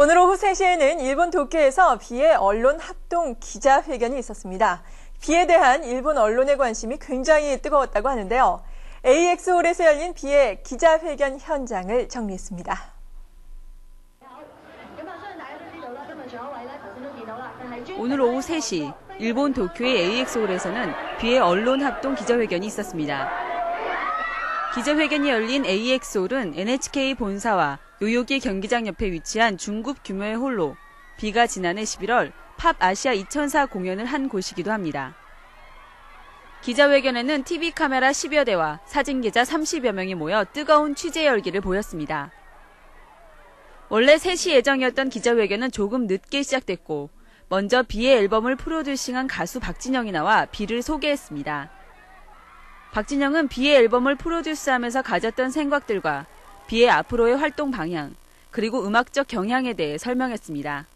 오늘 오후 3시에는 일본 도쿄에서 비의 언론 합동 기자회견이 있었습니다. 비에 대한 일본 언론의 관심이 굉장히 뜨거웠다고 하는데요. AX홀에서 열린 비의 기자회견 현장을 정리했습니다. 오늘 오후 3시 일본 도쿄의 AX홀에서는 비의 언론 합동 기자회견이 있었습니다. 기자회견이 열린 AX홀은 NHK 본사와 요요기 경기장 옆에 위치한 중급 규모의 홀로 비가 지난해 11월 팝 아시아 2004 공연을 한 곳이기도 합니다. 기자회견에는 TV 카메라 10여 대와 사진 기자 30여 명이 모여 뜨거운 취재 열기를 보였습니다. 원래 3시 예정이었던 기자회견은 조금 늦게 시작됐고 먼저 비의 앨범을 프로듀싱한 가수 박진영이 나와 비를 소개했습니다. 박진영은 비의 앨범을 프로듀스하면서 가졌던 생각들과 비의 앞으로의 활동 방향, 그리고 음악적 경향에 대해 설명했습니다.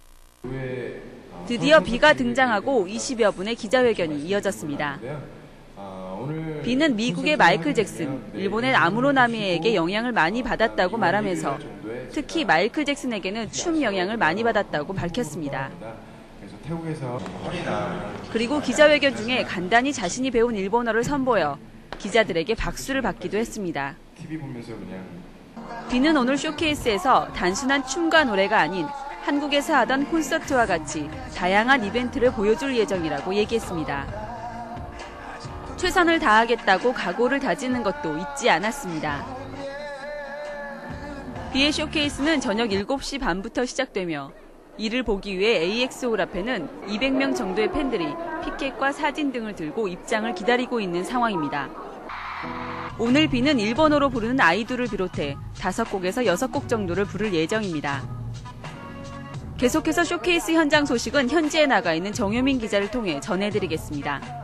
드디어 비가 등장하고 20여 분의 기자회견이 이어졌습니다. 비는 미국의 마이클 잭슨, 일본의 아무로나미에게 영향을 많이 받았다고 말하면서 특히 마이클 잭슨에게는 춤 영향을 많이 받았다고 밝혔습니다. 그리고 기자회견 중에 간단히 자신이 배운 일본어를 선보여 기자들에게 박수를 받기도 했습니다. 비는 오늘 쇼케이스에서 단순한 춤과 노래가 아닌 한국에서 하던 콘서트와 같이 다양한 이벤트를 보여줄 예정이라고 얘기했습니다. 최선을 다하겠다고 각오를 다지는 것도 잊지 않았습니다. 비의 쇼케이스는 저녁 7시 반부터 시작되며 이를 보기 위해 AX홀 앞에는 200명 정도의 팬들이 피켓과 사진 등을 들고 입장을 기다리고 있는 상황입니다. 오늘 비는 일본어로 부르는 아이돌을 비롯해 5곡에서 6곡 정도를 부를 예정입니다. 계속해서 쇼케이스 현장 소식은 현지에 나가 있는 정효민 기자를 통해 전해드리겠습니다.